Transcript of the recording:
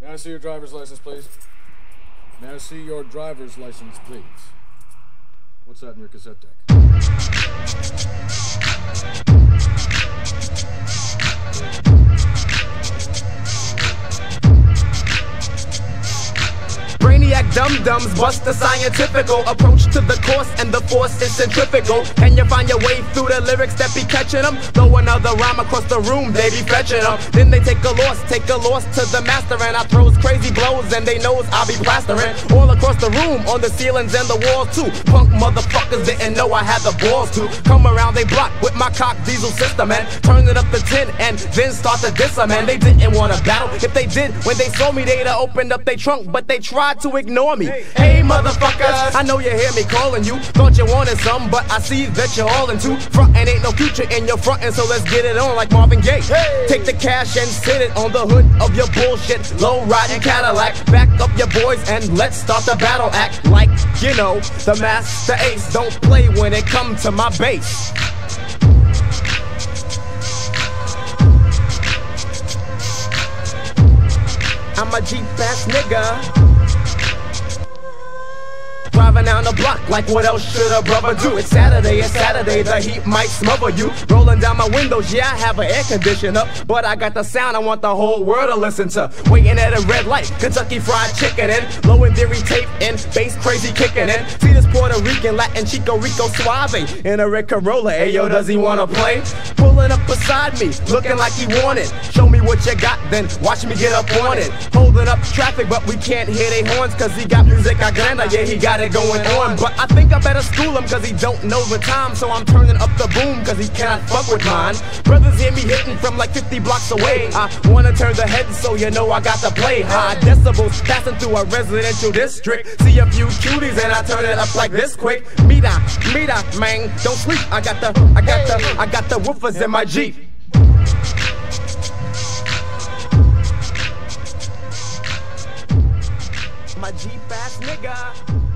May I see your driver's license, please? May I see your driver's license, please? What's that in your cassette deck? Brainiac dum-dums bust the scientifical approach to the course and the force is centrifugal. Can you find your way through the lyrics that be catching them? Throw another rhyme across the room, they be fetching them. Then they take a loss, take a loss to the Masta and I throws crazy blows and they knows I be plastering all across the room, on the ceilings and the walls too. Punk motherfuckers didn't know I had the balls to come around they block with my cock diesel system and turn it up to 10 and then start to diss 'em. And they didn't want to battle. If they did, when they saw me, they'd have opened up their trunk, but they tried to ignore me. Hey, motherfuckers, I know you hear me calling you. Thought you wanted some, but I see that you're all into front and ain't no future in your front, and so let's get it on like Marvin Gaye. Take the cash and sit it on the hood of your bullshit low riding Cadillac. Back up your boys and let's start the battle act like you know the Masta Ace. Don't play when it comes to my base. I'm a Jeep ass nigga. Driving down the block, like what else should a brother do? It's Saturday, it's Saturday, the heat might smother you. Rolling down my windows, yeah, I have an air conditioner, but I got the sound I want the whole world to listen to. Waiting at a red light, Kentucky Fried Chicken and Low End Theory tape and bass crazy kicking in. See this Puerto Rican, Latin Chico Rico Suave in a red Corolla. Ayo, does he wanna play? Pulling up beside me, looking like he wanted. Show me what you got, then watch me get up on it. Holding up traffic, but we can't hear they horns, cause he got music I granda, yeah, he got it going on. But I think I better school him, cause he don't know the time. So I'm turning up the boom, cause he cannot fuck with mine. Brothers hear me hitting from like 50 blocks away. I wanna turn the head, so you know I got to play high decibels, passing through a residential district. See a few cuties, and I turn it up like this quick. Mira, mira, man, don't sleep. I got the, I got the, I got the woofers in my Jeep. My Jeep ass nigga.